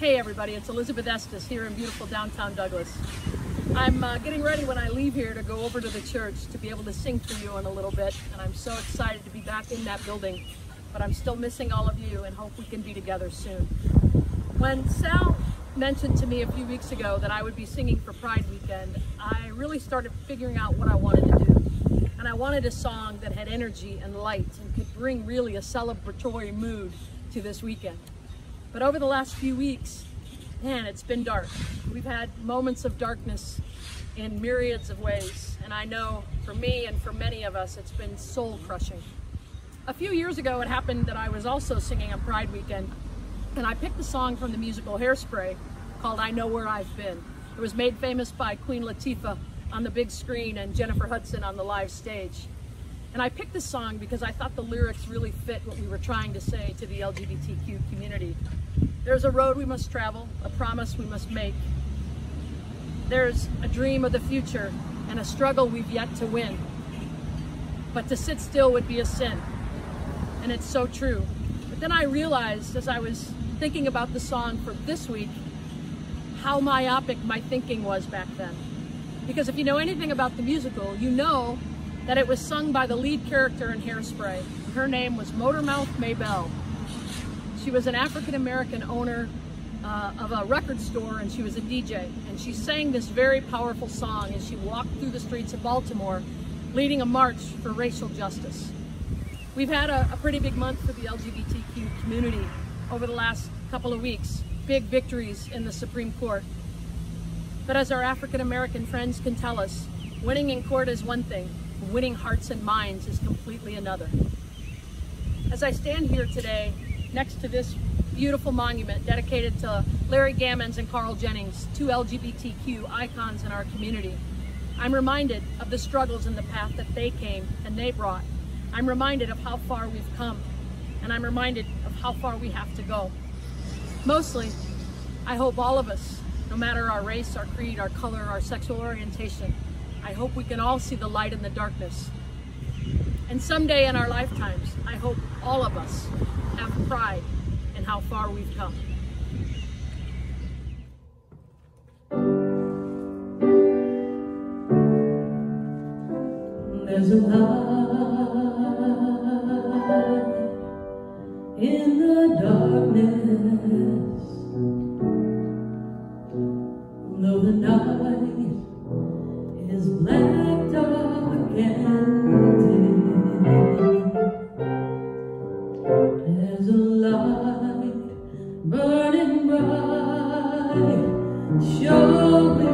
Hey everybody, it's Elizabeth Estes here in beautiful downtown Douglas. I'm uh, getting ready when I leave here to go over to the church to be able to sing for you in a little bit, and I'm so excited to be back in that building. But I'm still missing all of you and hope we can be together soon. When Sal mentioned to me a few weeks ago that I would be singing for Pride Weekend, I really started figuring out what I wanted to do. And I wanted a song that had energy and light and could bring really a celebratory mood to this weekend. But over the last few weeks, man, it's been dark. We've had moments of darkness in myriads of ways. And I know for me and for many of us, it's been soul crushing. A few years ago, it happened that I was also singing on Pride Weekend and I picked a song from the musical Hairspray called I Know Where I've Been. It was made famous by Queen Latifah on the big screen and Jennifer Hudson on the live stage. And I picked this song because I thought the lyrics really fit what we were trying to say to the LGBTQ community. There's a road we must travel, a promise we must make. There's a dream of the future and a struggle we've yet to win. But to sit still would be a sin. And it's so true. But then I realized as I was thinking about the song for this week, how myopic my thinking was back then. Because if you know anything about the musical, you know that it was sung by the lead character in Hairspray. Her name was Motormouth Maybelle. She was an African-American owner uh, of a record store and she was a DJ. And she sang this very powerful song as she walked through the streets of Baltimore, leading a march for racial justice. We've had a, a pretty big month for the LGBTQ community over the last couple of weeks. Big victories in the Supreme Court. But as our African American friends can tell us, winning in court is one thing, winning hearts and minds is completely another. As I stand here today next to this beautiful monument dedicated to Larry Gammons and Carl Jennings, two LGBTQ icons in our community, I'm reminded of the struggles in the path that they came and they brought. I'm reminded of how far we've come, and I'm reminded of how far we have to go. Mostly, I hope all of us no matter our race, our creed, our color, our sexual orientation. I hope we can all see the light in the darkness. And someday in our lifetimes, I hope all of us have pride in how far we've come. There's a light in the darkness Though the night burning bright, showing